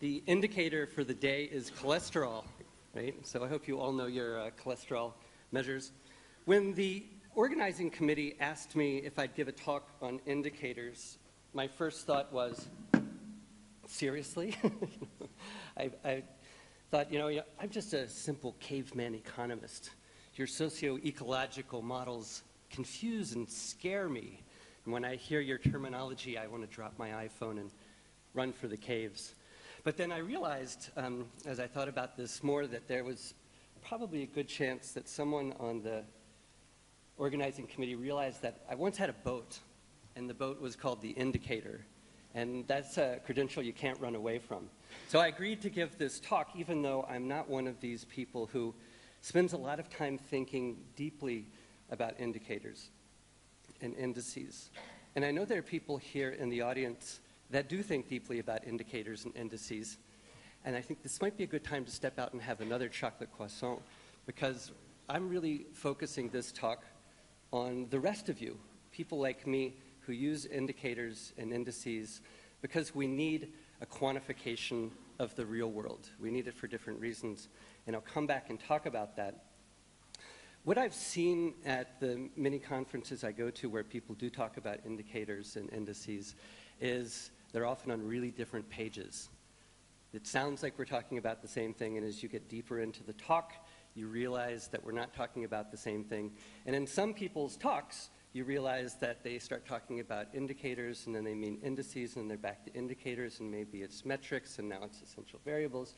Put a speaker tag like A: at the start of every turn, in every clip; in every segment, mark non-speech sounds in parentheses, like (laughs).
A: The indicator for the day is cholesterol, right? So I hope you all know your uh, cholesterol measures. When the organizing committee asked me if I'd give a talk on indicators, my first thought was, seriously? (laughs) I, I, thought, you know, I'm just a simple caveman economist. Your socio-ecological models confuse and scare me. And when I hear your terminology, I want to drop my iPhone and run for the caves. But then I realized, um, as I thought about this more, that there was probably a good chance that someone on the organizing committee realized that I once had a boat, and the boat was called the Indicator. And that's a credential you can't run away from. So I agreed to give this talk, even though I'm not one of these people who spends a lot of time thinking deeply about indicators and indices. And I know there are people here in the audience that do think deeply about indicators and indices. And I think this might be a good time to step out and have another chocolate croissant because I'm really focusing this talk on the rest of you, people like me who use indicators and indices because we need a quantification of the real world. We need it for different reasons. And I'll come back and talk about that. What I've seen at the many conferences I go to where people do talk about indicators and indices is they're often on really different pages. It sounds like we're talking about the same thing, and as you get deeper into the talk, you realize that we're not talking about the same thing. And in some people's talks, you realize that they start talking about indicators and then they mean indices and they're back to indicators and maybe it's metrics and now it's essential variables.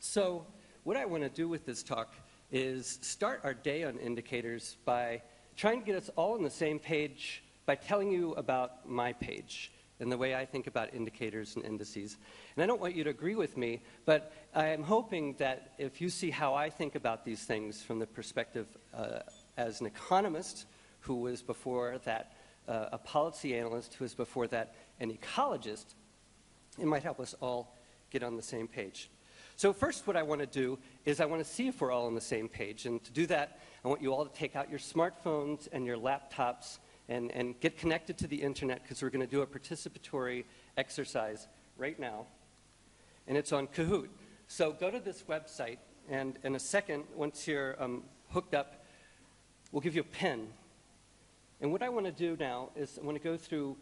A: So what I want to do with this talk is start our day on indicators by trying to get us all on the same page by telling you about my page and the way I think about indicators and indices. And I don't want you to agree with me, but I am hoping that if you see how I think about these things from the perspective uh, as an economist, who was before that uh, a policy analyst, who was before that an ecologist, it might help us all get on the same page. So first what I want to do is I want to see if we're all on the same page. And to do that, I want you all to take out your smartphones and your laptops and, and get connected to the internet because we're going to do a participatory exercise right now. And it's on Kahoot. So go to this website, and in a second, once you're um, hooked up, we'll give you a pen. And what I want to do now is I want to go through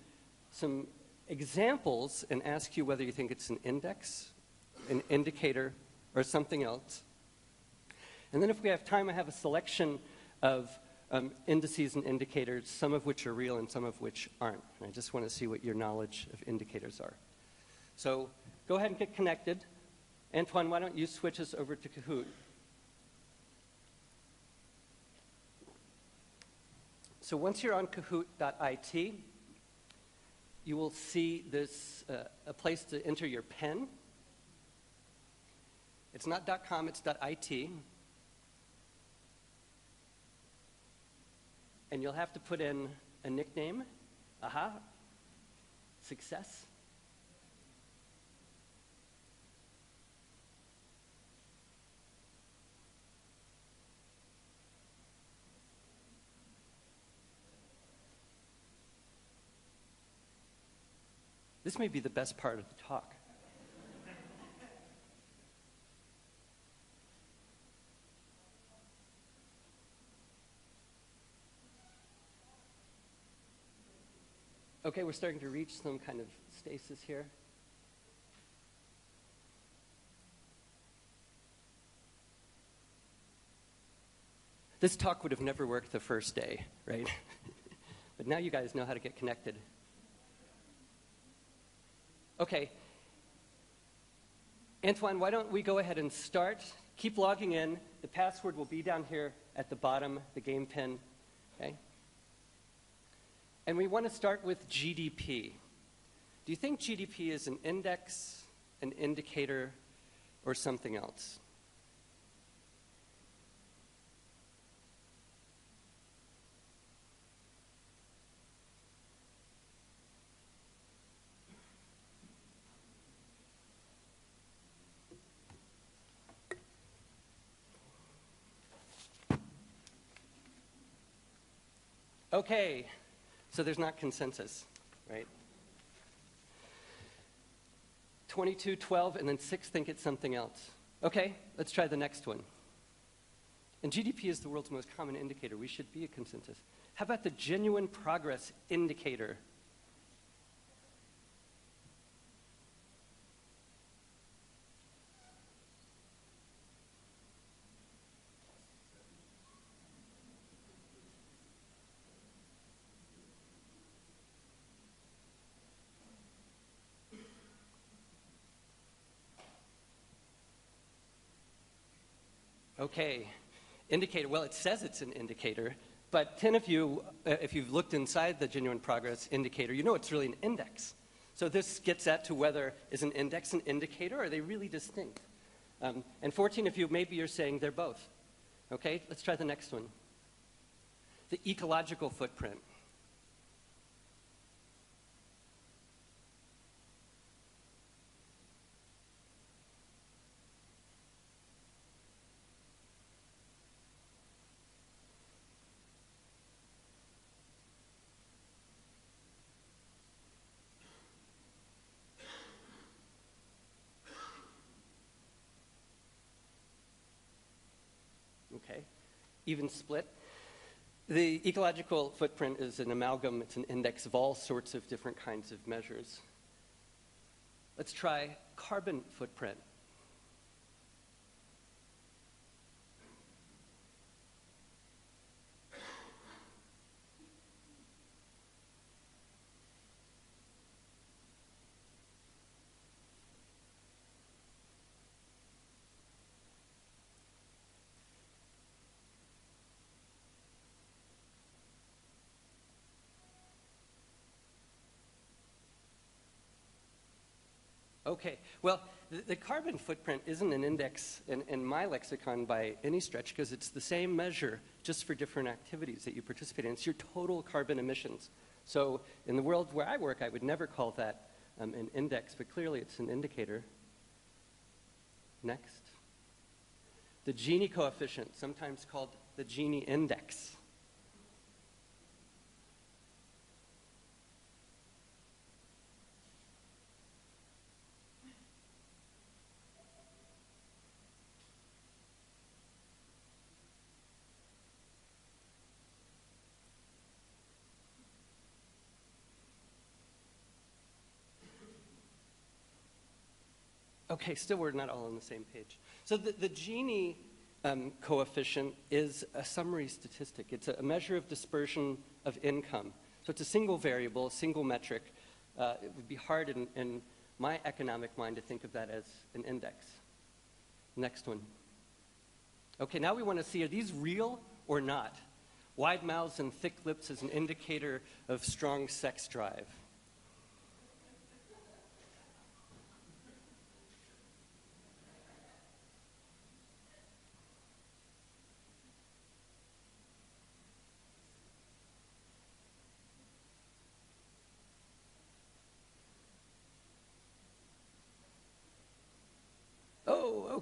A: some examples and ask you whether you think it's an index, an indicator, or something else. And then if we have time, I have a selection of um, indices and indicators, some of which are real and some of which aren't. And I just want to see what your knowledge of indicators are. So go ahead and get connected. Antoine, why don't you switch us over to Kahoot? So once you're on kahoot.it, you will see this, uh, a place to enter your pen. It's not .com, it's .it. And you'll have to put in a nickname. Aha. Success. This may be the best part of the talk. Okay, we're starting to reach some kind of stasis here. This talk would have never worked the first day, right? (laughs) but now you guys know how to get connected. Okay. Antoine, why don't we go ahead and start? Keep logging in. The password will be down here at the bottom, the game pin. Okay? And we want to start with GDP. Do you think GDP is an index, an indicator, or something else? Okay, so there's not consensus, right? 22, 12, and then 6 think it's something else. Okay, let's try the next one. And GDP is the world's most common indicator. We should be a consensus. How about the genuine progress indicator? Okay, indicator. Well, it says it's an indicator, but 10 of you, uh, if you've looked inside the genuine progress indicator, you know it's really an index. So this gets at to whether is an index an indicator or are they really distinct? Um, and 14 of you, maybe you're saying they're both. Okay, let's try the next one. The ecological footprint. okay? Even split. The ecological footprint is an amalgam, it's an index of all sorts of different kinds of measures. Let's try carbon footprint. Okay, well, the, the, carbon footprint isn't an index in, in my lexicon by any stretch because it's the same measure just for different activities that you participate in. It's your total carbon emissions. So in the world where I work, I would never call that um, an index, but clearly it's an indicator. Next. The Gini coefficient, sometimes called the Gini index. Okay, still we're not all on the same page. So the, the Gini um, coefficient is a summary statistic. It's a, measure of dispersion of income. So it's a single variable, a single metric. Uh, it would be hard in, in my economic mind to think of that as an index. Next one. Okay, now we want to see are these real or not? Wide mouths and thick lips as an indicator of strong sex drive.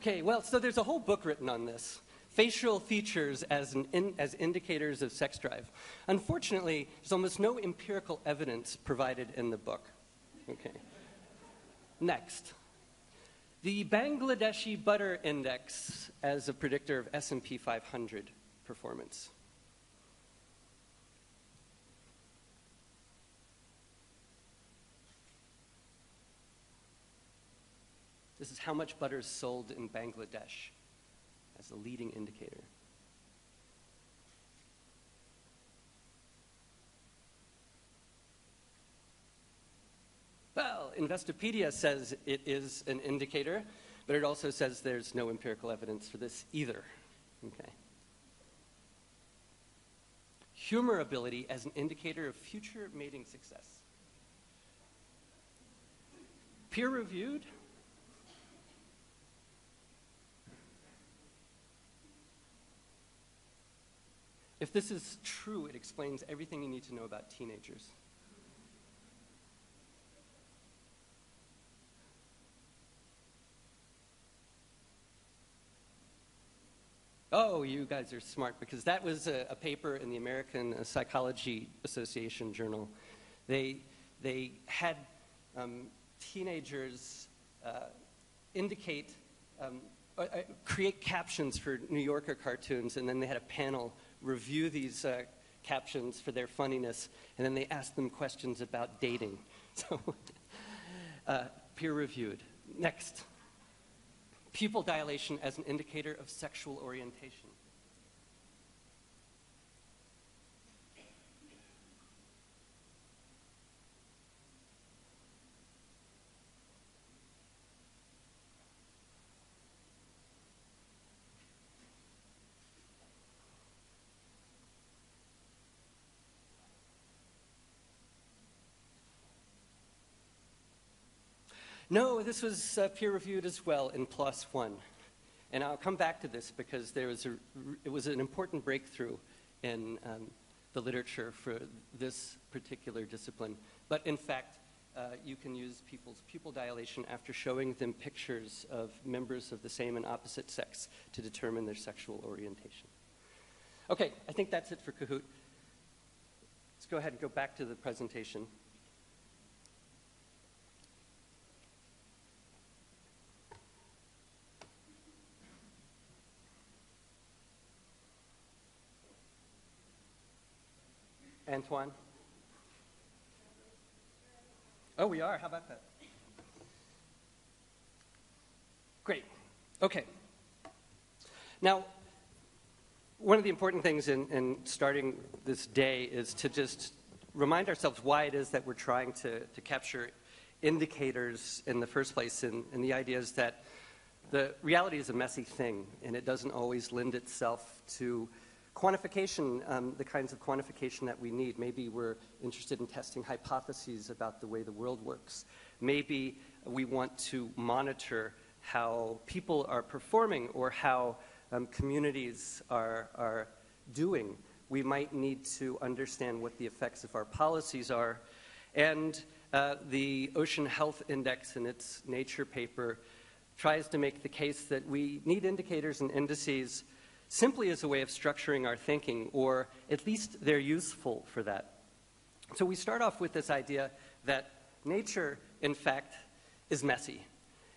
A: Okay, well, so there's a whole book written on this. Facial features as, in, as indicators of sex drive. Unfortunately, there's almost no empirical evidence provided in the book. Okay. Next, the Bangladeshi Butter Index as a predictor of S&P 500 performance. This is how much butter is sold in Bangladesh as a leading indicator. Well, Investopedia says it is an indicator, but it also says there's no empirical evidence for this either. Okay. Humor ability as an indicator of future mating success. Peer reviewed? If this is true, it explains everything you need to know about teenagers. Oh, you guys are smart because that was a, a paper in the American Psychology Association journal. They, they had um, teenagers uh, indicate, um, uh, uh, create captions for New Yorker cartoons, and then they had a panel review these uh, captions for their funniness, and then they ask them questions about dating. (laughs) So, uh, peer reviewed. Next, pupil dilation as an indicator of sexual orientation. No, this was uh, peer reviewed as well in PLOS One. And I'll come back to this because there was a, it was an important breakthrough in um, the literature for this particular discipline. But in fact, uh, you can use people's pupil dilation after showing them pictures of members of the same and opposite sex to determine their sexual orientation. Okay, I think that's it for Kahoot. Let's go ahead and go back to the presentation. Antoine? Oh, we are? How about that? Great. Okay. Now, one of the important things in, in, starting this day is to just remind ourselves why it is that we're trying to, to capture indicators in the first place. And, and the idea is that the reality is a messy thing, and it doesn't always lend itself to Quantification, um, the kinds of quantification that we need. Maybe we're interested in testing hypotheses about the way the world works. Maybe we want to monitor how people are performing or how um, communities are, are doing. We might need to understand what the effects of our policies are. And uh, the Ocean Health Index in its Nature paper tries to make the case that we need indicators and indices simply as a way of structuring our thinking, or at least they're useful for that. So we start off with this idea that nature, in fact, is messy,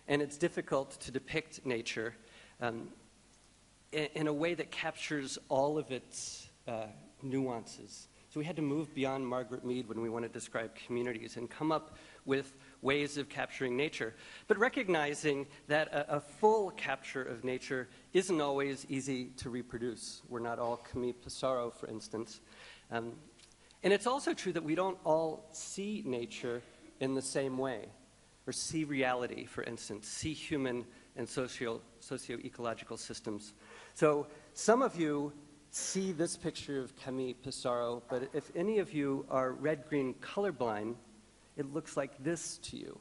A: and it's difficult to depict nature um, in, in, a way that captures all of its uh, nuances. So we had to move beyond Margaret Mead when we want to describe communities and come up with ways of capturing nature, but recognizing that a, a, full capture of nature isn't always easy to reproduce. We're not all Camille Pissarro, for instance. Um, and it's also true that we don't all see nature in the same way, or see reality, for instance, see human and socio, socio-ecological systems. So some of you see this picture of Camille Pissarro, but if any of you are red-green colorblind, it looks like this to you.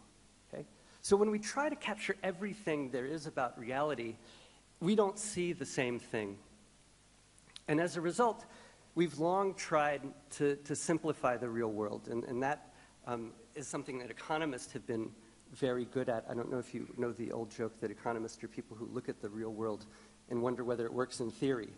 A: Okay? So when we try to capture everything there is about reality, we don't see the same thing. And as a result, we've long tried to, to simplify the real world, and, and that um, is something that economists have been very good at. I don't know if you know the old joke that economists are people who look at the real world and wonder whether it works in theory.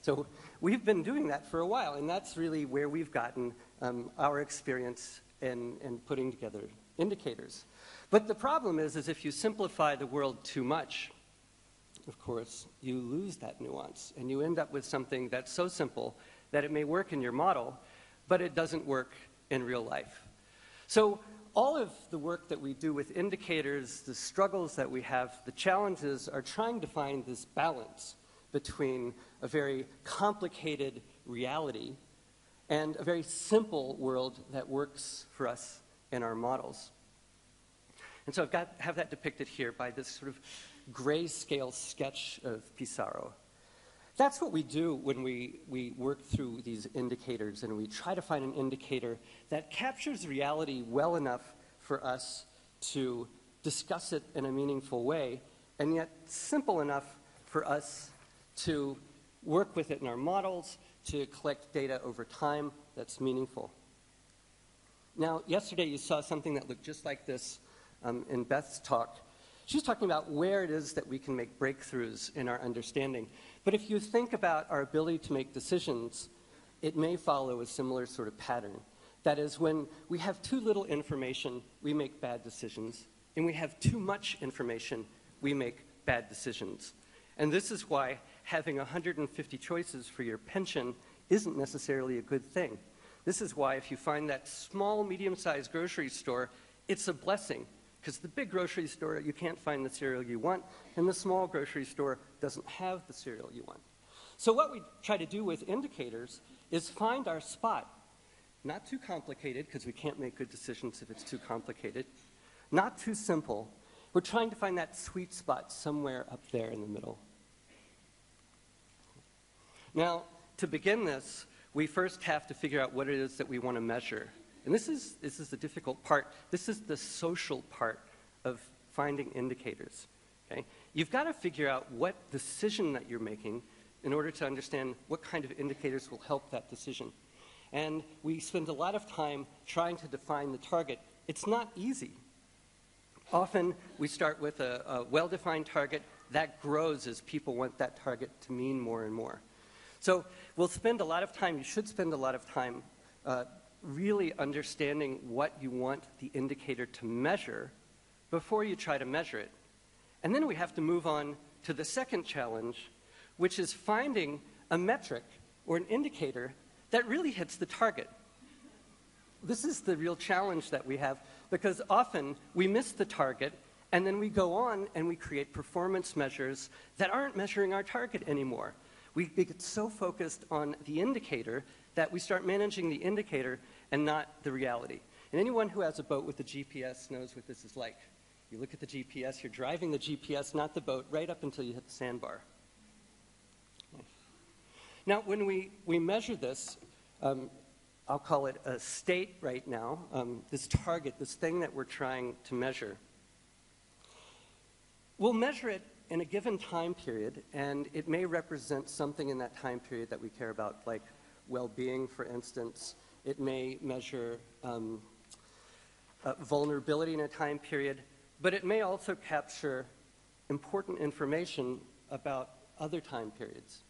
A: So we've been doing that for a while, and that's really where we've gotten um, our experience in, and putting together indicators. But the problem is, is if you simplify the world too much, of course, you lose that nuance and you end up with something that's so simple that it may work in your model, but it doesn't work in real life. So all of the work that we do with indicators, the struggles that we have, the challenges are trying to find this balance between a very complicated reality and a very simple world that works for us in our models. And so I've got have that depicted here by this sort of grayscale sketch of Pissarro. That's what we do when we, we work through these indicators and we try to find an indicator that captures reality well enough for us to discuss it in a meaningful way, and yet simple enough for us to work with it in our models to collect data over time that's meaningful. Now, yesterday you saw something that looked just like this um, in Beth's talk. She's talking about where it is that we can make breakthroughs in our understanding. But if you think about our ability to make decisions, it may follow a similar sort of pattern. That is, when we have too little information, we make bad decisions. and we have too much information, we make bad decisions. And this is why having 150 choices for your pension isn't necessarily a good thing. This is why if you find that small, medium-sized grocery store, it's a blessing. Because the big grocery store, you can't find the cereal you want, and the small grocery store doesn't have the cereal you want. So what we try to do with indicators is find our spot. Not too complicated, because we can't make good decisions if it's too complicated. Not too simple. We're trying to find that sweet spot somewhere up there in the middle. Now, to begin this, we first have to figure out what it is that we want to measure. And this is, this is the difficult part. This is the social part of finding indicators. Okay? You've got to figure out what decision that you're making in order to understand what kind of indicators will help that decision. And we spend a lot of time trying to define the target. It's not easy. Often we start with a, a well defined target that grows as people want that target to mean more and more. So we'll spend a lot of time, you should spend a lot of time uh, really understanding what you want the indicator to measure before you try to measure it. And then we have to move on to the second challenge, which is finding a metric or an indicator that really hits the target. This is the real challenge that we have because often we miss the target and then we go on and we create performance measures that aren't measuring our target anymore. We get so focused on the indicator that we start managing the indicator and not the reality. And anyone who has a boat with a GPS knows what this is like. You look at the GPS, you're driving the GPS, not the boat, right up until you hit the sandbar. Now, when we, we measure this, um, I'll call it a state right now, um, this target, this thing that we're trying to measure. We'll measure it in a given time period, and it may represent something in that time period that we care about, like well being, for instance. It may measure um, uh, vulnerability in a time period, but it may also capture important information about other time periods.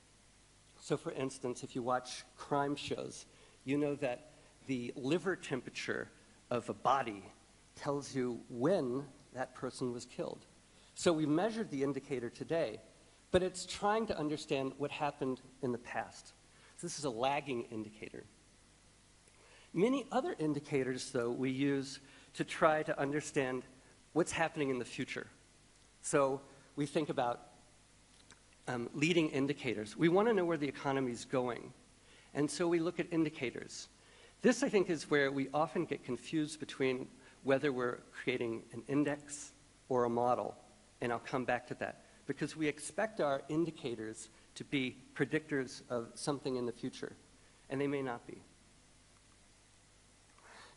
A: So, for instance, if you watch crime shows, you know that the liver temperature of a body tells you when that person was killed. So we measured the indicator today, but it's trying to understand what happened in the past. So this is a lagging indicator. Many other indicators, though, we use to try to understand what's happening in the future. So we think about um, leading indicators. We want to know where the economy is going. And so we look at indicators. This, I think, is where we often get confused between whether we're creating an index or a model and I'll come back to that. Because we expect our indicators to be predictors of something in the future, and they may not be.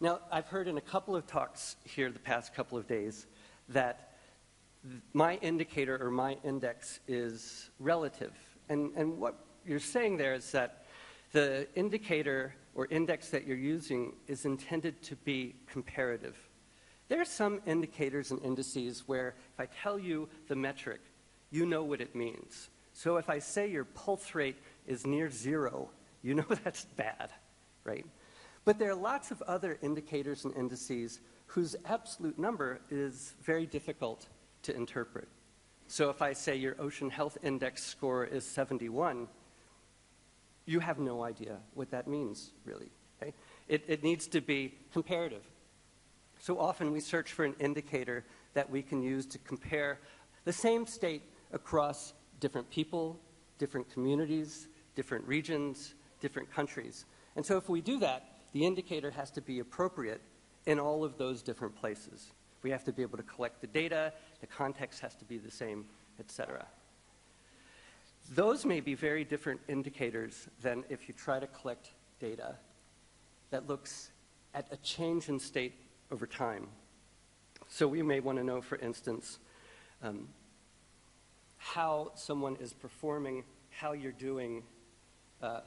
A: Now, I've heard in a couple of talks here the past couple of days that my indicator or my index is relative. And, and what you're saying there is that the indicator or index that you're using is intended to be comparative. There are some indicators and indices where if I tell you the metric, you know what it means. So if I say your pulse rate is near zero, you know (laughs) that's bad, right? But there are lots of other indicators and indices whose absolute number is very difficult to interpret. So if I say your ocean health index score is 71, you have no idea what that means, really. Okay? It, it needs to be comparative. So often we search for an indicator that we can use to compare the same state across different people, different communities, different regions, different countries. And so if we do that, the indicator has to be appropriate in all of those different places. We have to be able to collect the data, the context has to be the same, etc. Those may be very different indicators than if you try to collect data that looks at a change in state over time. So we may want to know, for instance, um, how someone is performing, how you're doing uh,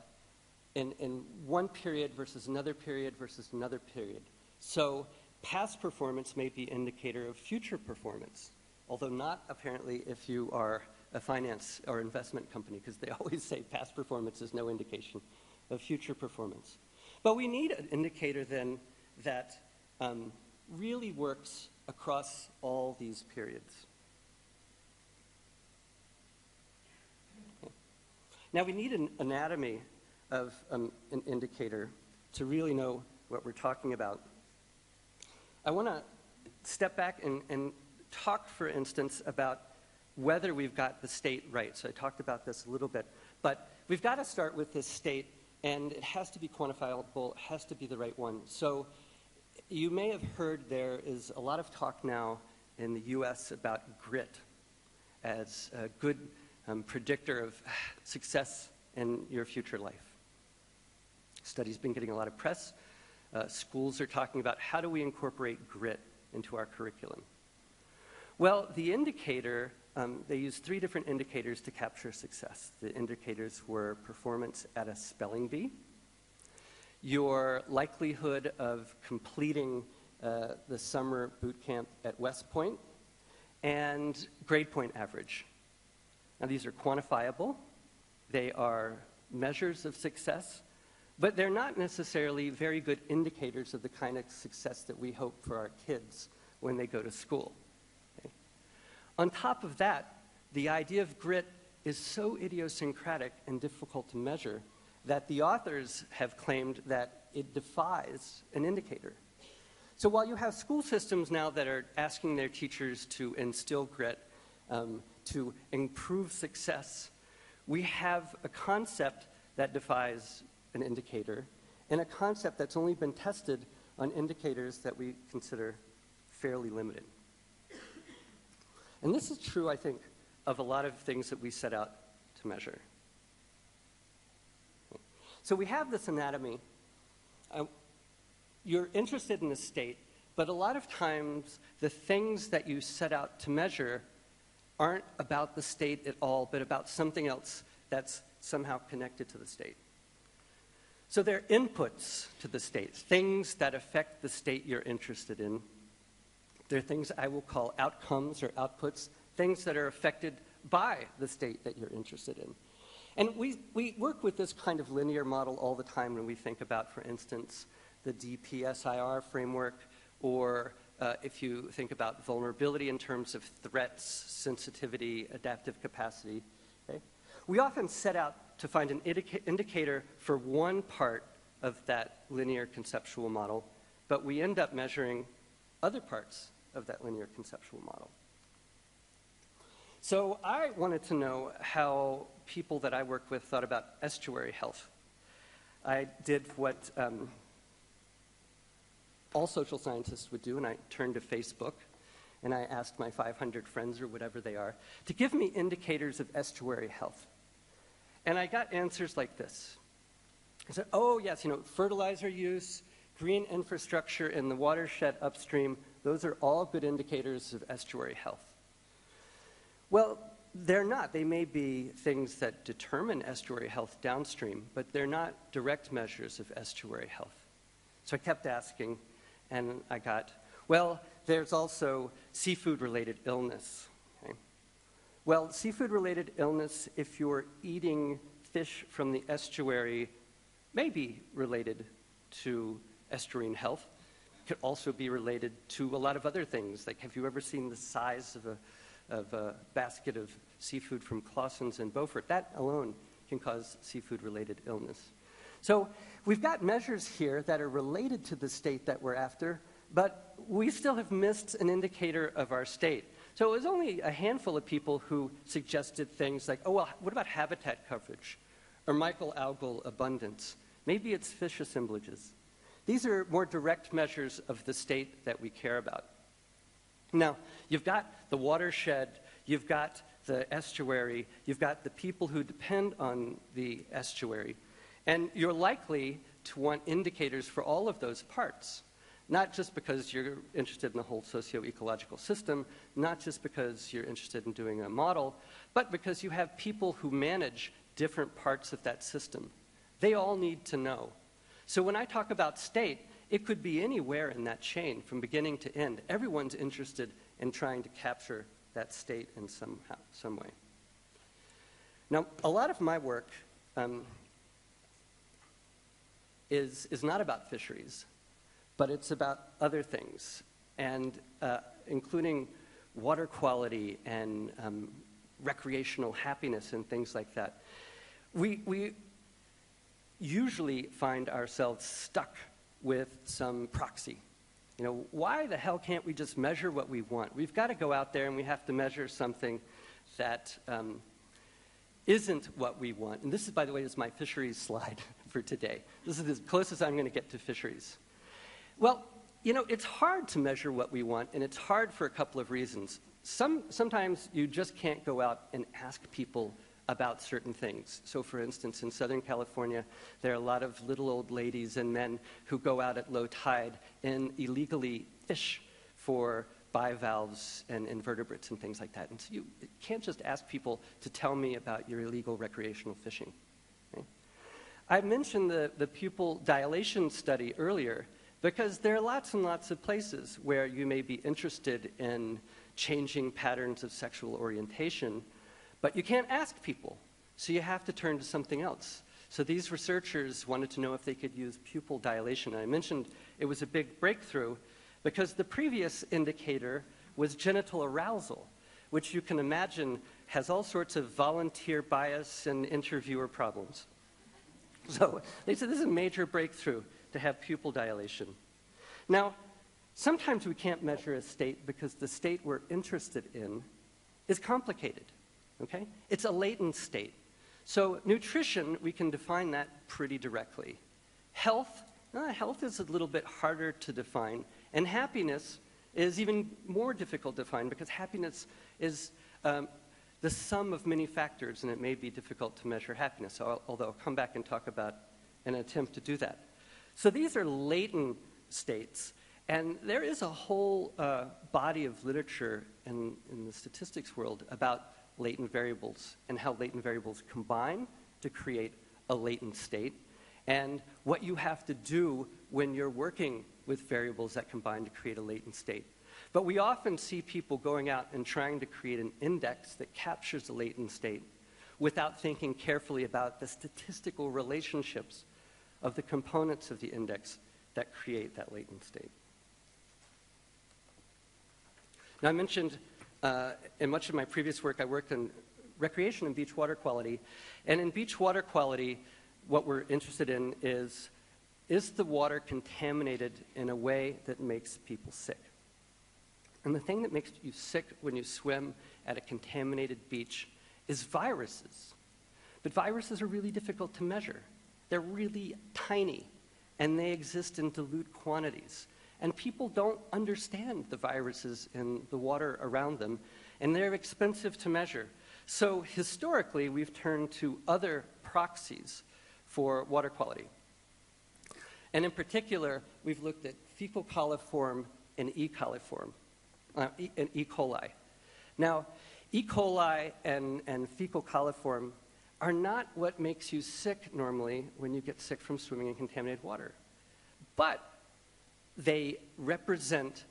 A: in, in one period versus another period versus another period. So past performance may be indicator of future performance, although not apparently if you are a finance or investment company, because they (laughs) always say past performance is no indication of future performance. But we need an indicator then that um, really works across all these periods. Now, we need an anatomy of um, an indicator to really know what we're talking about. I want to step back and, and talk, for instance, about whether we've got the state right. So I talked about this a little bit. But we've got to start with this state, and it has to be quantifiable, it has to be the right one. So you may have heard there is a lot of talk now in the US about grit as a good um, predictor of success in your future life. Study's been getting a lot of press. Uh, schools are talking about how do we incorporate grit into our curriculum. Well, the indicator, um, they used three different indicators to capture success. The indicators were performance at a spelling bee, your likelihood of completing uh, the summer boot camp at West Point, and grade point average. Now, these are quantifiable, they are measures of success, but they're not necessarily very good indicators of the kind of success that we hope for our kids when they go to school. Okay? On top of that, the idea of grit is so idiosyncratic and difficult to measure that the authors have claimed that it defies an indicator. So while you have school systems now that are asking their teachers to instill grit, um, to improve success, we have a concept that defies an indicator and a concept that's only been tested on indicators that we consider fairly limited. And this is true, I think, of a lot of things that we set out to measure. So we have this anatomy. Uh, you're interested in the state, but a lot of times the things that you set out to measure aren't about the state at all, but about something else that's somehow connected to the state. So they're inputs to the state, things that affect the state you're interested in. They're things I will call outcomes or outputs, things that are affected by the state that you're interested in. And we, we work with this kind of linear model all the time when we think about, for instance, the DPSIR framework, or uh, if you think about vulnerability in terms of threats, sensitivity, adaptive capacity. Okay? We often set out to find an indica indicator for one part of that linear conceptual model, but we end up measuring other parts of that linear conceptual model. So I wanted to know how people that I work with thought about estuary health. I did what um, all social scientists would do, and I turned to Facebook and I asked my 500 friends or whatever they are to give me indicators of estuary health. And I got answers like this. I said, oh, yes, you know, fertilizer use, green infrastructure in the watershed upstream, those are all good indicators of estuary health. Well, they're not. They may be things that determine estuary health downstream, but they're not direct measures of estuary health. So I kept asking, and I got, well, there's also seafood-related illness. Well, seafood-related illness, if you're eating fish from the estuary, may be related to estuarine health. It Could also be related to a lot of other things. Like, have you ever seen the size of a, of a basket of seafood from Clawson's and Beaufort? That alone can cause seafood-related illness. So we've got measures here that are related to the state that we're after, but we still have missed an indicator of our state. So it was only a handful of people who suggested things like, oh, well, what about habitat coverage? Or microalgal abundance? Maybe it's fish assemblages. These are more direct measures of the state that we care about. Now, you've got the watershed, you've got the estuary, you've got the people who depend on the estuary. And you're likely to want indicators for all of those parts, not just because you're interested in the whole socio-ecological system, not just because you're interested in doing a model, but because you have people who manage different parts of that system. They all need to know. So when I talk about state, it could be anywhere in that chain from beginning to end. Everyone's interested in trying to capture that state in some, some way. Now, a lot of my work um, is, is not about fisheries, but it's about other things. and uh, including water quality and um, recreational happiness and things like that. We, we usually find ourselves stuck with some proxy. You know, why the hell can't we just measure what we want? We've got to go out there and we have to measure something that um, not what we want. And this is, by the way, is my fisheries (laughs) slide for today. This is as close as I'm going to get to fisheries. Well, you know, it's hard to measure what we want, and it's hard for a couple of reasons. Some, sometimes you just can't go out and ask people about certain things. So, for instance, in Southern California, there are a lot of little old ladies and men who go out at low tide and illegally fish for bivalves and invertebrates and things like that. And so you can't just ask people to tell me about your illegal recreational fishing. I mentioned the, the pupil dilation study earlier because there are lots and lots of places where you may be interested in changing patterns of sexual orientation, but you can't ask people, so you have to turn to something else. So these researchers wanted to know if they could use pupil dilation. I mentioned it was a big breakthrough because the previous indicator was genital arousal, which you can imagine has all sorts of volunteer bias and interviewer problems. So they said this is a major breakthrough to have pupil dilation. Now, sometimes we can't measure a state because the state we're interested in is complicated. Okay? It's a latent state. So, nutrition, we can define that pretty directly. Health, uh, health is a little bit harder to define and happiness is even more difficult to find because happiness is um, the sum of many factors, and it may be difficult to measure happiness, although I'll come back and talk about an attempt to do that. So these are latent states, and there is a whole uh, body of literature in, in the statistics world about latent variables and how latent variables combine to create a latent state, and what you have to do when you're working with variables that combine to create a latent state. But we often see people going out and trying to create an index that captures the latent state without thinking carefully about the statistical relationships of the components of the index that create that latent state. Now, I mentioned uh, in much of my previous work, I worked in recreation and beach water quality. And in beach water quality, what we're interested in is is the water contaminated in a way that makes people sick? And the thing that makes you sick when you swim at a contaminated beach is viruses. But viruses are really difficult to measure. They're really tiny, and they exist in dilute quantities. And people don't understand the viruses in the water around them, and they're expensive to measure. So historically, we've turned to other proxies for water quality. And in particular, we've looked at fecal coliform and E. coliform, uh, e, and E. coli. Now, E. coli and, and fecal coliform are not what makes you sick normally when you get sick from swimming in contaminated water. But they represent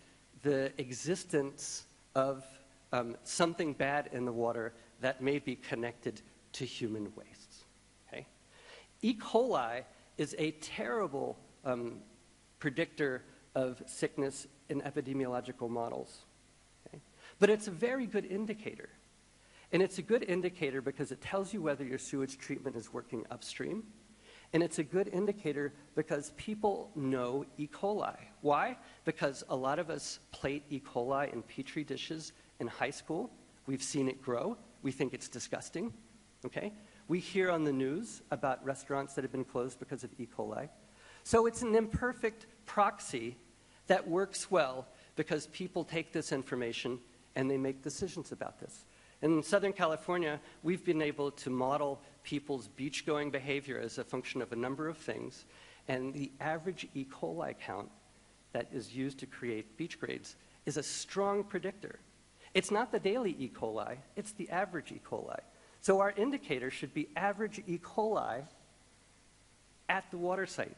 A: the existence of um, something bad in the water that may be connected to human wastes. Okay? E. coli is a terrible um, predictor of sickness in epidemiological models. Okay? But it's a very good indicator. And it's a good indicator because it tells you whether your sewage treatment is working upstream. And it's a good indicator because people know E. coli. Why? Because a lot of us plate E. coli in petri dishes in high school. We've seen it grow. We think it's disgusting. Okay? We hear on the news about restaurants that have been closed because of E. coli. So it's an imperfect proxy that works well because people take this information and they make decisions about this. In Southern California, we've been able to model people's beach going behavior as a function of a number of things, and the average E. coli count that is used to create beach grades is a strong predictor. It's not the daily E. coli, it's the average E. coli. So our indicator should be average E. coli at the water site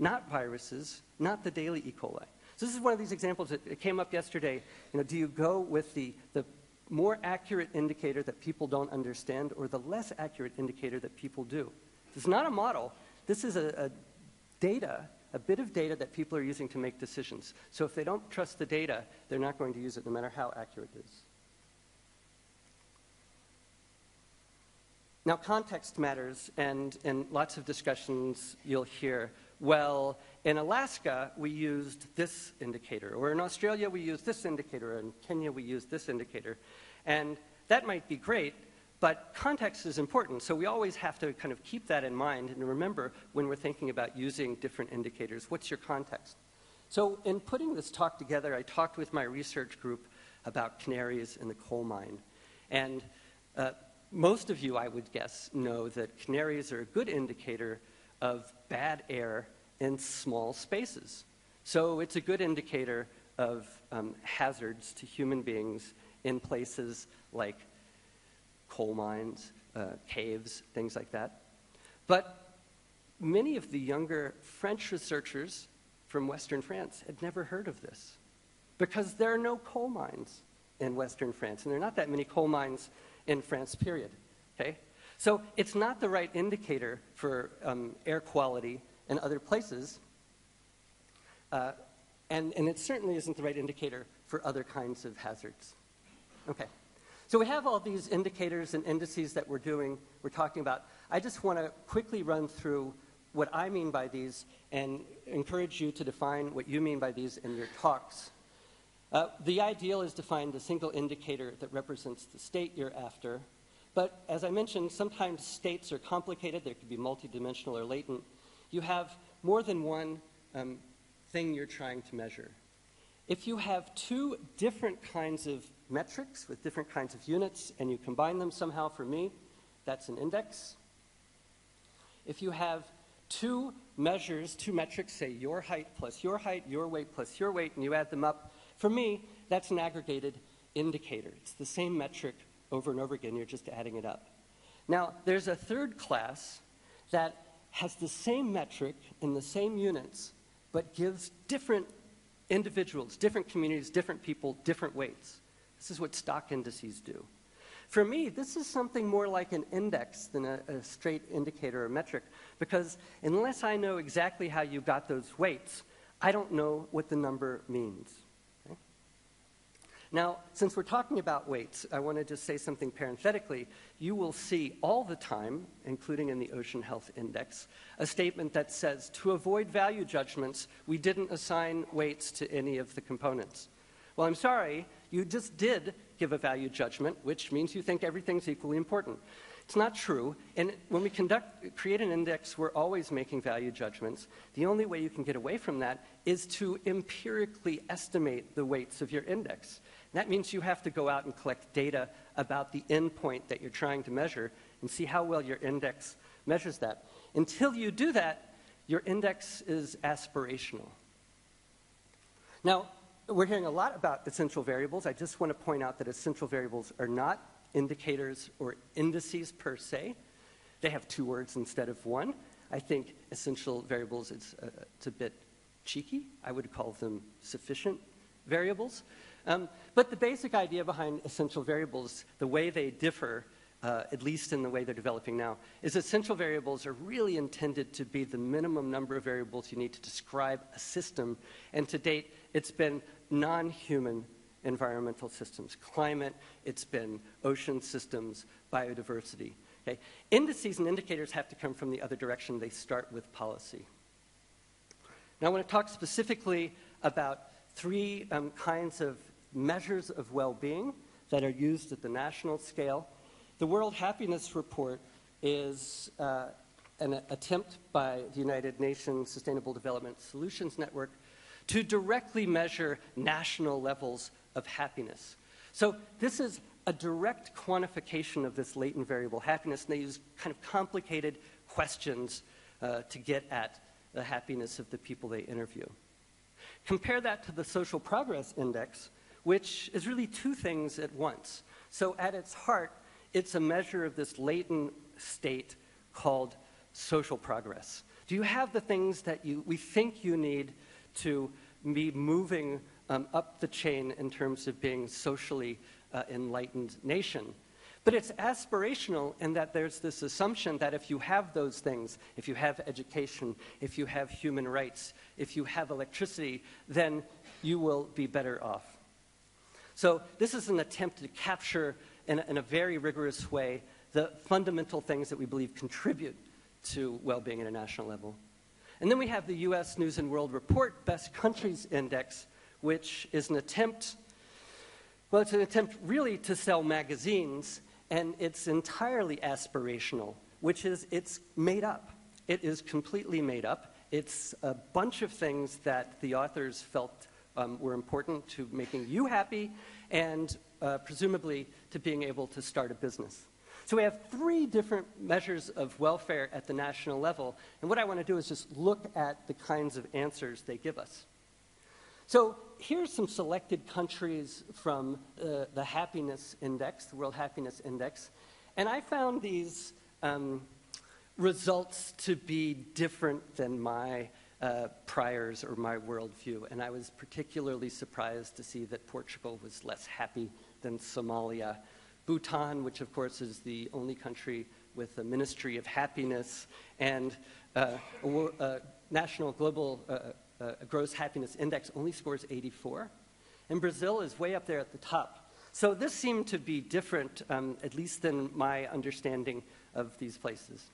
A: not viruses, not the daily E. coli. So this is one of these examples that came up yesterday. You know, do you go with the, the more accurate indicator that people don't understand or the less accurate indicator that people do? This is not a model. This is a, a data a bit of data that people are using to make decisions. So if they don't trust the data, they're not going to use it no matter how accurate it is. Now, context matters, and in lots of discussions you'll hear, well, in Alaska, we used this indicator, or in Australia, we used this indicator, in Kenya, we used this indicator. And that might be great, but context is important, so we always have to kind of keep that in mind and remember when we're thinking about using different indicators, what's your context? So in putting this talk together, I talked with my research group about canaries in the coal mine. And uh, most of you, I would guess, know that canaries are a good indicator of bad air in small spaces. So it's a good indicator of um, hazards to human beings in places like coal mines, uh, caves, things like that. But many of the younger French researchers from Western France had never heard of this because there are no coal mines in Western France, and there are not that many coal mines in France, period. Okay? So it's not the right indicator for um, air quality in other places, uh, and, and it certainly isn't the right indicator for other kinds of hazards. Okay. So we have all these indicators and indices that we're doing, we're talking about. I just want to quickly run through what I mean by these and encourage you to define what you mean by these in your talks. Uh, the ideal is to find a single indicator that represents the state you're after. But as I mentioned, sometimes states are complicated. They could be multidimensional or latent. You have more than one um, thing you're trying to measure. If you have two different kinds of metrics with different kinds of units and you combine them somehow, for me, that's an index. If you have two measures, two metrics, say your height plus your height, your weight plus your weight, and you add them up, for me, that's an aggregated indicator. It's the same metric over and over again, you're just adding it up. Now, there's a third class that has the same metric in the same units, but gives different individuals, different communities, different people, different weights. This is what stock indices do. For me, this is something more like an index than a, a, straight indicator or metric, because unless I know exactly how you got those weights, I don't know what the number means. Now, since we're talking about weights, I want to just say something parenthetically. You will see all the time, including in the Ocean Health Index, a statement that says to avoid value judgments, we didn't assign weights to any of the components. Well, I'm sorry, you just did give a value judgment, which means you think everything's equally important. It's not true. And when we conduct, create an index, we're always making value judgments. The only way you can get away from that is to empirically estimate the weights of your index. That means you have to go out and collect data about the endpoint that you're trying to measure and see how well your index measures that. Until you do that, your index is aspirational. Now, we're hearing a lot about essential variables. I just want to point out that essential variables are not indicators or indices per se. They have two words instead of one. I think essential variables, it's, uh, it's a bit cheeky. I would call them sufficient variables. Um, but the basic idea behind essential variables, the way they differ, uh, at least in the way they're developing now, is essential variables are really intended to be the minimum number of variables you need to describe a system. And to date, it's been non human environmental systems climate, it's been ocean systems, biodiversity. Okay? Indices and indicators have to come from the other direction, they start with policy. Now, I want to talk specifically about three um, kinds of measures of well being that are used at the national scale. The World Happiness Report is uh, an attempt by the United Nations Sustainable Development Solutions Network to directly measure national levels of happiness. So, this is a direct quantification of this latent variable happiness, and they use kind of complicated questions uh, to get at the happiness of the people they interview. Compare that to the Social Progress Index, which is really two things at once. So, at its heart, it's a measure of this latent state called social progress. Do you have the things that you, we think you need to be moving um, up the chain in terms of being socially uh, enlightened nation? But it's aspirational in that there's this assumption that if you have those things, if you have education, if you have human rights, if you have electricity, then you will be better off. So, this is an attempt to capture in a, in a very rigorous way the fundamental things that we believe contribute to well being at a national level. And then we have the US News and World Report Best Countries Index, which is an attempt, well, it's an attempt really to sell magazines and it's entirely aspirational, which is it's made up. It is completely made up. It's a bunch of things that the authors felt um, were important to making you happy and uh, presumably to being able to start a business. So we have three different measures of welfare at the national level, and what I want to do is just look at the kinds of answers they give us. So here's some selected countries from uh, the Happiness Index, the World Happiness Index, and I found these um, results to be different than my uh, priors or my worldview, and I was particularly surprised to see that Portugal was less happy than Somalia. Bhutan, which of course is the only country with a Ministry of Happiness, and uh, a, a national global uh, gross happiness index only scores 84. And Brazil is way up there at the top. So this seemed to be different, um, at least than my understanding of these places.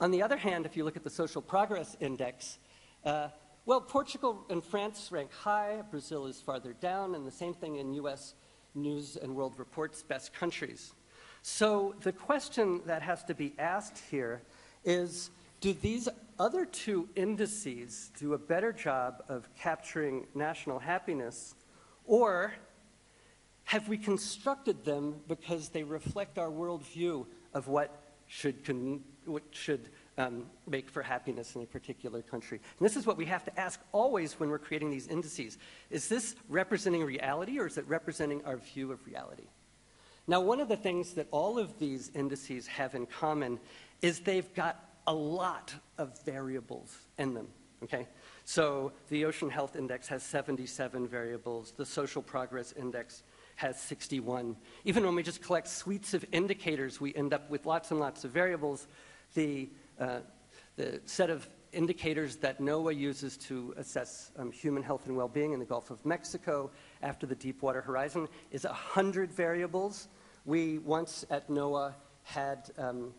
A: On the other hand, if you look at the social progress index, uh, well, Portugal and France rank high, Brazil is farther down, and the same thing in US News and World Report's best countries. So the question that has to be asked here is do these other two indices do a better job of capturing national happiness, or have we constructed them because they reflect our worldview of what should, con- what should um, make for happiness in a particular country? And this is what we have to ask always when we're creating these indices. Is this representing reality, or is it representing our view of reality? Now, one of the things that all of these indices have in common is they've got a lot of variables in them, okay? So the Ocean Health Index has 77 variables. The Social Progress Index has 61. Even when we just collect suites of indicators, we end up with lots and lots of variables. The, uh, the set of indicators that NOAA uses to assess um, human health and well-being in the Gulf of Mexico after the Deepwater Horizon is 100 variables. We once at NOAA had um,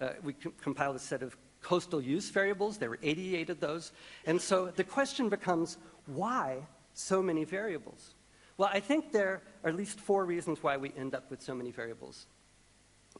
A: uh, we com- compiled a set of coastal use variables. There were 88 of those. And so the question becomes why so many variables? Well, I think there are at least four reasons why we end up with so many variables.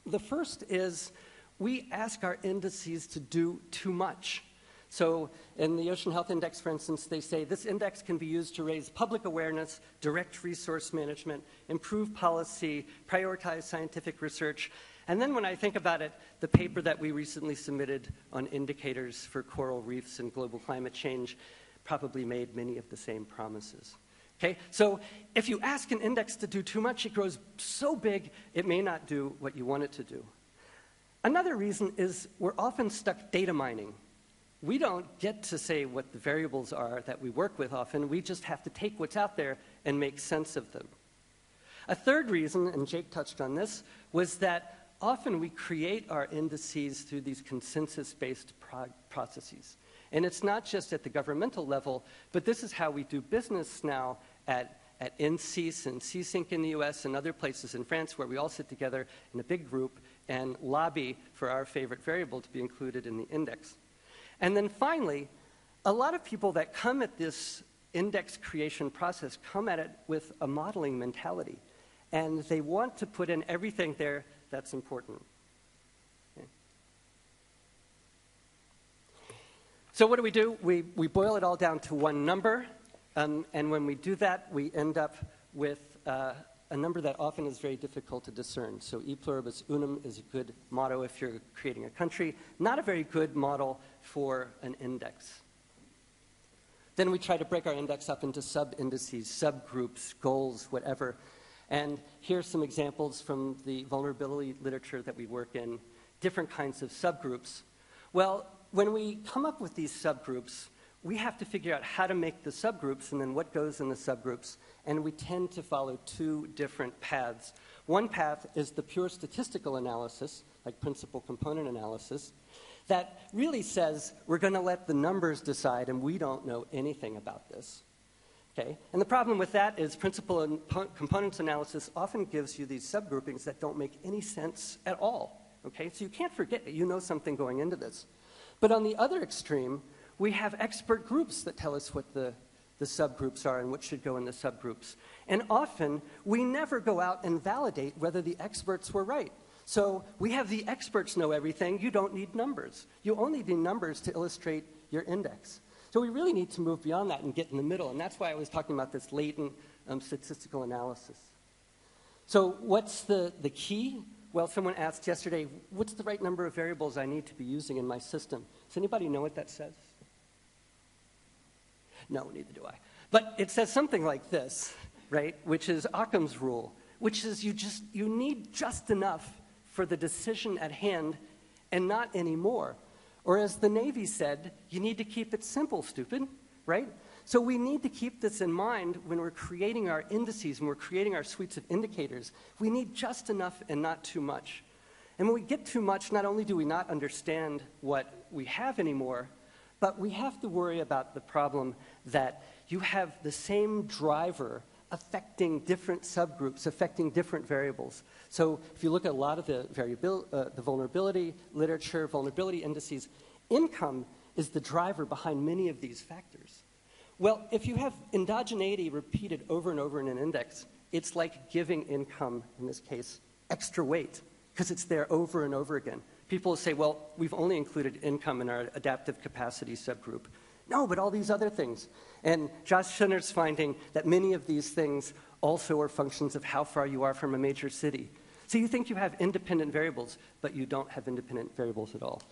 A: The first is we ask our indices to do too much. So, in the Ocean Health Index, for instance, they say this index can be used to raise public awareness, direct resource management, improve policy, prioritize scientific research, and then when I think about it, the paper that we recently submitted on indicators for coral reefs and global climate change probably made many of the same promises. Okay, so if you ask an index to do too much, it grows so big it may not do what you want it to do. Another reason is we're often stuck data mining. We don't get to say what the variables are that we work with often, we just have to take what's out there and make sense of them. A third reason, and Jake touched on this, was that often we create our indices through these consensus based pro- processes. And it's not just at the governmental level, but this is how we do business now at, at NCEAS and SESYNC in the US and other places in France where we all sit together in a big group and lobby for our favorite variable to be included in the index. And then finally, a lot of people that come at this index creation process come at it with a modeling mentality. And they want to put in everything there that's important. Okay. So, what do we do? We, we boil it all down to one number, um, and when we do that, we end up with uh, a number that often is very difficult to discern. So, e pluribus unum is a good motto if you're creating a country, not a very good model for an index. Then we try to break our index up into sub indices, subgroups, goals, whatever. And here's some examples from the vulnerability literature that we work in, different kinds of subgroups. Well, when we come up with these subgroups, we have to figure out how to make the subgroups and then what goes in the subgroups. And we tend to follow two different paths. One path is the pure statistical analysis, like principal component analysis, that really says we're going to let the numbers decide and we don't know anything about this. Okay? And the problem with that is principal and components analysis often gives you these subgroupings that don't make any sense at all. Okay? So you can't forget that you know something going into this. But on the other extreme, we have expert groups that tell us what the, the subgroups are and what should go in the subgroups. And often, we never go out and validate whether the experts were right. So we have the experts know everything. You don't need numbers. You only need numbers to illustrate your index. So we really need to move beyond that and get in the middle. And that's why I was talking about this latent um, statistical analysis. So what's the, the key? Well, someone asked yesterday, what's the right number of variables I need to be using in my system? Does anybody know what that says? No, neither do I. But it says something like this, right? Which is Occam's rule, which is you just you need just enough for the decision at hand and not any more. Or as the Navy said, you need to keep it simple, stupid, right? So we need to keep this in mind when we're creating our indices, when we're creating our suites of indicators. We need just enough and not too much. And when we get too much, not only do we not understand what we have anymore, but we have to worry about the problem that you have the same driver affecting different subgroups, affecting different variables. So if you look at a lot of the, variabil- uh, the vulnerability literature, vulnerability indices, income is the driver behind many of these factors. Well, if you have endogeneity repeated over and over in an index, it's like giving income, in this case, extra weight, because it's there over and over again people say, well, we've only included income in our adaptive capacity subgroup. No, but all these other things. And Josh Cinner's finding that many of these things also are functions of how far you are from a major city. So you think you have independent variables, but you don't have independent variables at all.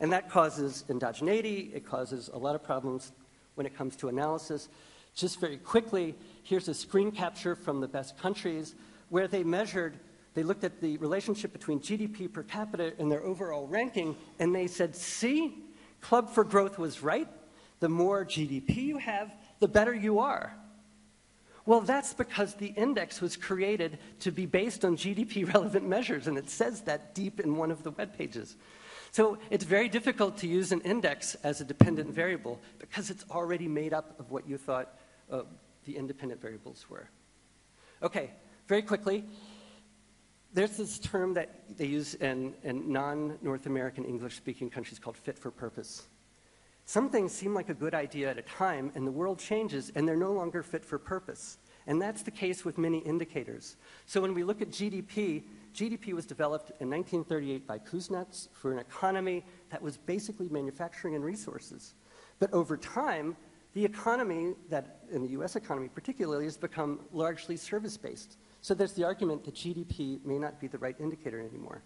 A: And that causes endogeneity, it causes a lot of problems when it comes to analysis. Just very quickly, here's a screen capture from the best countries where they measured they looked at the relationship between GDP per capita and their overall ranking, and they said, see, Club for Growth was right. The more GDP you have, the better you are. Well, that's because the index was created to be based on GDP (laughs) relevant measures, and it says that deep in one of the web pages. So it's very difficult to use an index as a dependent variable because it's already made up of what you thought uh, the independent variables were. Okay, very quickly, there's this term that they use in, in non North American English speaking countries called fit for purpose. Some things seem like a good idea at a time, and the world changes, and they're no longer fit for purpose. And that's the case with many indicators. So when we look at GDP, GDP was developed in 1938 by Kuznets for an economy that was basically manufacturing and resources. But over time, the economy, that in the US economy particularly, has become largely service based. So there's the argument that GDP may not be the right indicator anymore.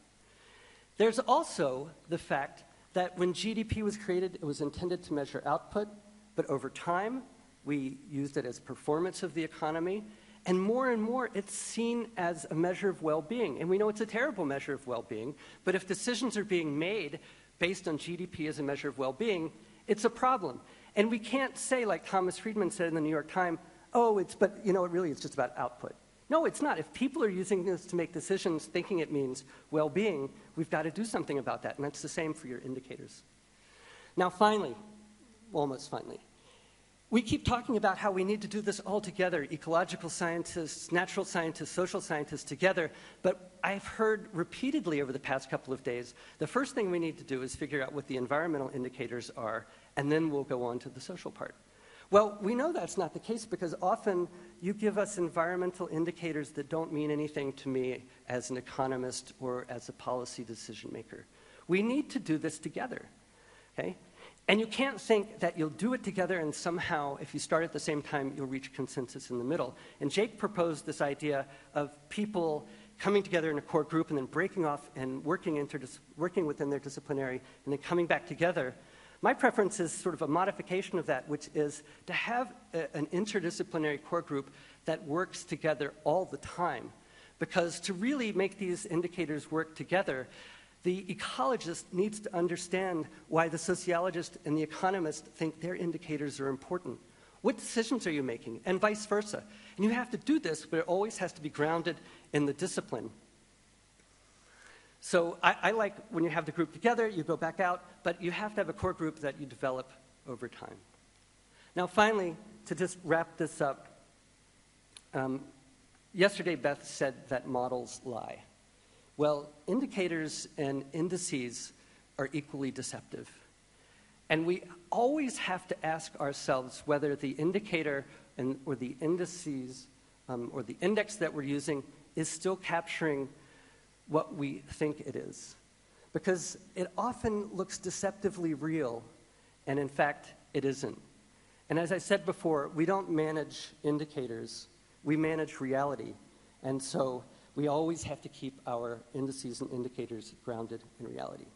A: There's also the fact that when GDP was created, it was intended to measure output, but over time, we used it as performance of the economy, and more and more, it's seen as a measure of well being. And we know it's a terrible measure of well being, but if decisions are being made based on GDP as a measure of well being, it's a problem. And we can't say, like Thomas Friedman said in the New York Times, oh, it's, but you know, it really is just about output. No, it's not. If people are using this to make decisions thinking it means well being, we've got to do something about that. And that's the same for your indicators. Now, finally, almost finally, we keep talking about how we need to do this all together ecological scientists, natural scientists, social scientists together. But I've heard repeatedly over the past couple of days the first thing we need to do is figure out what the environmental indicators are, and then we'll go on to the social part. Well, we know that's not the case because often you give us environmental indicators that don't mean anything to me as an economist or as a policy decision maker. We need to do this together, okay? And you can't think that you'll do it together and somehow, if you start at the same time, you'll reach consensus in the middle. And Jake proposed this idea of people coming together in a core group and then breaking off and working, working within their disciplinary and then coming back together my preference is sort of a modification of that, which is to have a, an interdisciplinary core group that works together all the time. Because to really make these indicators work together, The ecologist needs to understand why the sociologist and the economist think their indicators are important. What decisions are you making? And vice versa. And you have to do this, but it always has to be grounded in the discipline. So I, I, like when you have the group together, you go back out, but you have to have a core group that you develop over time. Now, finally, to just wrap this up, um, yesterday Beth said that models lie. Well, indicators and indices are equally deceptive. And we always have to ask ourselves whether the indicator and, or the indices um, or the index that we're using is still capturing what we think it is. Because it often looks deceptively real, and in fact, it isn't. And as I said before, we don't manage indicators, we manage reality. And so we always have to keep our indices and indicators grounded in reality.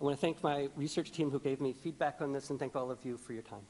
A: I want to thank my research team who gave me feedback on this and thank all of you for your time.